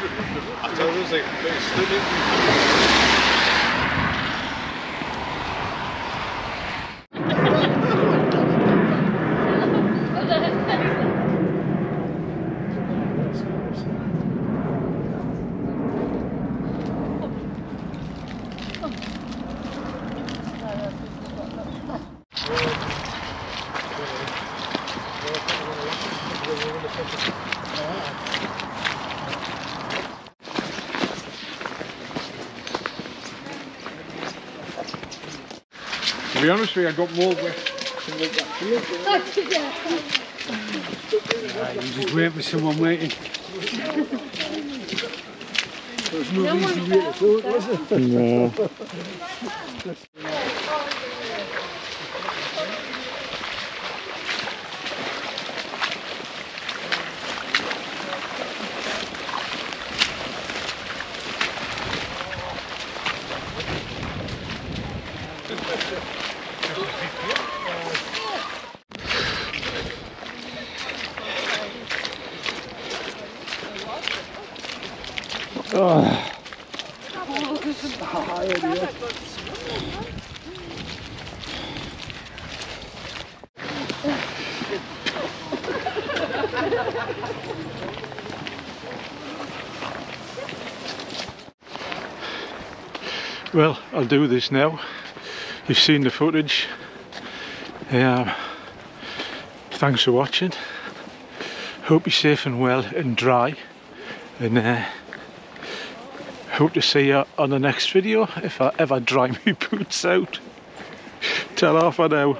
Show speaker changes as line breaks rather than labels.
was like, but stood it. To be honest with you, I got more wet than like that field.
You just wait for someone waiting.
There's no easy way to do it, was there?
No. Well, I'll do this now. You've seen the footage. Um, thanks for watching. Hope you're safe and well and dry. And uh, hope to see you on the next video if I ever dry my boots out. Tell off for now.